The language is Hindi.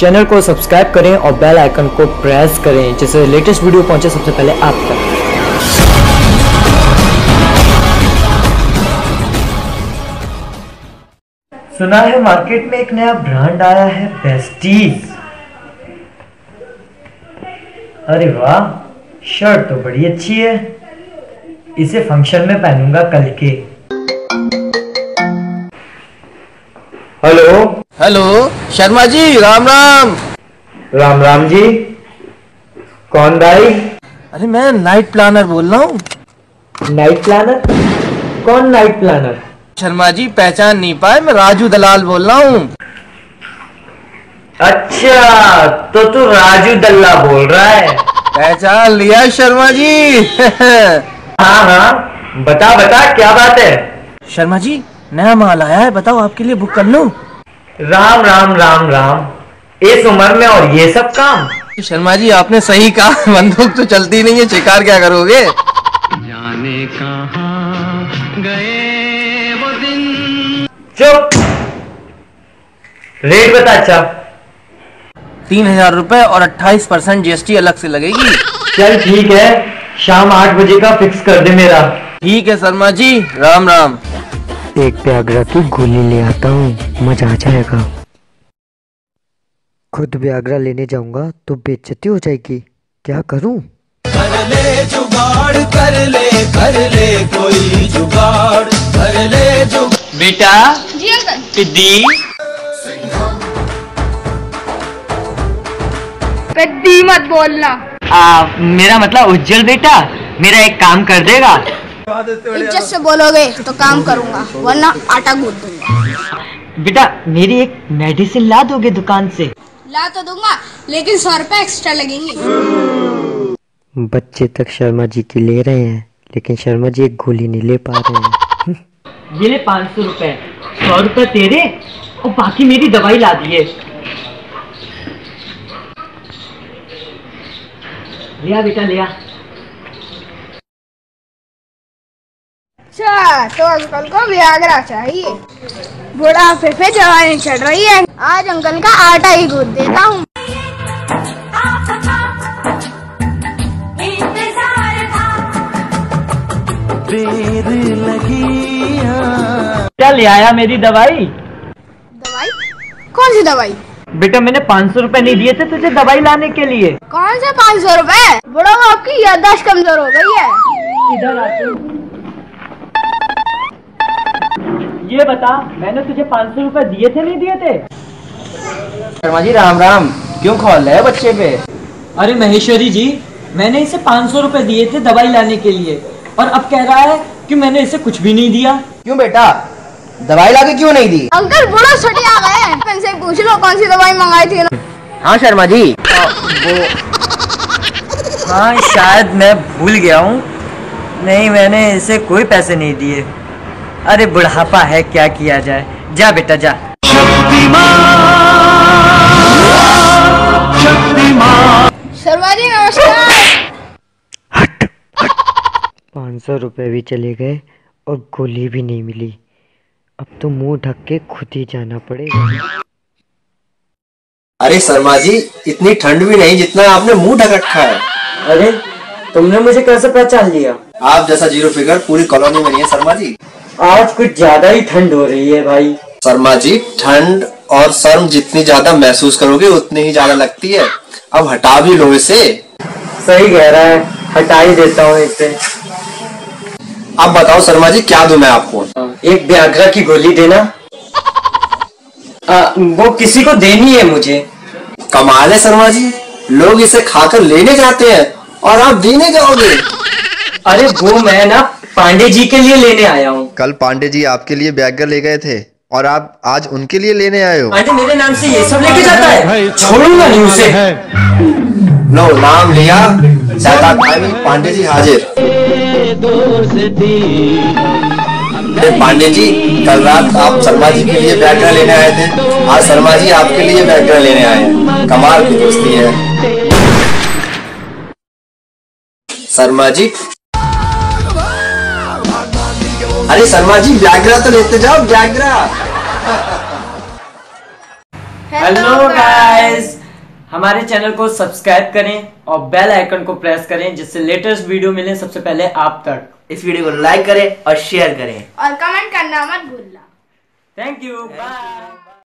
चैनल को सब्सक्राइब करें और बेल आइकन को प्रेस करें, जिससे लेटेस्ट वीडियो पहुँचे सबसे पहले आप तक। सुना है मार्केट में एक नया ब्रांड आया है बेस्टीज अरे वाह शर्ट तो बड़ी अच्छी है। इसे फ़ंक्शन में पहनूँगा कल के। हेलो शर्मा जी राम राम। राम राम जी। कौन भाई? अरे मैं नाइट प्लानर बोल रहा हूँ। नाइट प्लानर कौन नाइट प्लानर शर्मा जी पहचान नहीं पाए मैं राजू दलाल बोल रहा हूँ। अच्छा तो तू राजू दल्ला बोल रहा है। पहचान लिया शर्मा जी। हाँ हाँ। बता बता क्या बात है? शर्मा जी नया माल आया है बताओ आपके लिए बुक कर लूँ? राम राम राम राम। इस उम्र में और ये सब काम। शर्मा जी आपने सही कहा। बंदूक तो चलती नहीं है शिकार क्या करोगे? जाने कहाँ गए वो दिन? चुप। रेट बता अच्छा। तीन हज़ार रूपए और अट्ठाईस परसेंट जीएसटी अलग से लगेगी। चल ठीक है। शाम आठ बजे का फिक्स कर दे मेरा। ठीक है शर्मा जी। राम राम। एक व्याग्रा की गोली ले आता हूँ। मज़ा आ जाएगा। खुद व्याग्रा लेने जाऊँगा तो बेचती हो जाएगी। क्या करूँ? कर ले जुगाड़ कर ले कर ले कोई जुगाड़ कर ले जुगाड़। बेटा जी अंकल। पिद्दी मत बोलना। आ, मेरा मतलब उज्जवल बेटा मेरा एक काम कर देगा। इज़्ज़त से बोलोगे तो काम करूँगा वरना आटा गूंद दूँगा। बेटा मेरी एक मेडिसिन ला दोगे दुकान से? ला तो दूँगा लेकिन सौ रुपए एक्स्ट्रा लगेंगे। बच्चे तक शर्मा जी की ले रहे हैं लेकिन शर्मा जी एक गोली नहीं ले पा रहे हैं। ये ले पाँच सौ रुपए। सौ रुपए तेरे और बाकी मेरी दवाई ला दिए। लिया बेटा लिया तो अंकल को व्यागरा चाहिए। बुढ़ापे पे जवानी चढ़ रही है। आज अंकल का आटा ही गूंद देता हूँ। देर लगी क्या ले आया मेरी दवाई? दवाई? कौन सी दवाई? बेटा मैंने पाँच सौ रूपए नहीं दिए थे तुझे दवाई लाने के लिए। कौन से पाँच सौ रूपए? बुढ़ा आपकी याददाश्त कमज़ोर हो गई है। इधर आ ये बता मैंने तुझे पाँच सौ रुपए दिए थे नहीं दिए थे? शर्मा जी राम राम। क्यों खोल रहे बच्चे पे? अरे महेश्वरी जी मैंने इसे पाँच सौ रूपए दिए थे दवाई लाने के लिए और अब कह रहा है कि मैंने इसे कुछ भी नहीं दिया। क्यों बेटा? दवाई लाके क्यों नहीं दी? अंकल बुढ़ा छठी आ गए। इनसे पूछ लो कौन सी दवाई मंगाई थी? ना हाँ शर्मा जी। वो हाँ शायद मैं भूल गया हूँ। नहीं मैंने इसे कोई पैसे नहीं दिए। अरे बुढ़ापा है क्या किया जाए? जा बेटा जा। शर्मा जी नमस्कार पाँच सौ रुपये भी चले गए और गोली भी नहीं मिली। अब तो मुँह ढक के खुद ही जाना पड़ेगा। अरे शर्मा जी इतनी ठंड भी नहीं जितना आपने मुँह ढक रखा है। अरे तुमने मुझे कैसे पहचान लिया? आप जैसा ज़ीरो फिगर पूरी कॉलोनी में नहीं है शर्मा जी आज कुछ ज़्यादा ही ठंड हो रही है भाई। शर्मा जी ठंड और शर्म जितनी ज़्यादा महसूस करोगे उतनी ही ज़्यादा लगती है। अब हटा भी लो इसे। सही कह रहा है हटा ही देता हूँ इसे। अब बताओ शर्मा जी क्या दूँ मैं आपको? एक व्याघ्रा की गोली देना। आ, वो किसी को देनी है मुझे। कमाल है शर्मा जी। लोग इसे खाकर लेने जाते हैं और आप देने जाओगे। अरे वो मैं ना पांडे जी के लिए लेने आया हूँ। कल पांडे जी आपके लिए बैगर ले गए थे और आप आज उनके लिए लेने आए हो। पांडे मेरे नाम से ये सब लेके जाता है? छोड़ूँगा नहीं उसे। लो नाम लिया पांडे जी हाजिर। पांडे जी कल रात आप शर्मा जी के लिए बैगर लेने आए थे। आज शर्मा जी आपके लिए बैगर लेने आए हैं। कमाल की दोस्ती है। शर्मा जी अरे शर्मा जी व्याग्रा तो लेते जाओ व्याग्रा हेलो गाइस हमारे चैनल को सब्सक्राइब करें और बेल आइकन को प्रेस करें जिससे लेटेस्ट वीडियो मिले सबसे पहले आप तक। इस वीडियो को लाइक करें और शेयर करें। और कमेंट करना मत भूलना। Thank you bye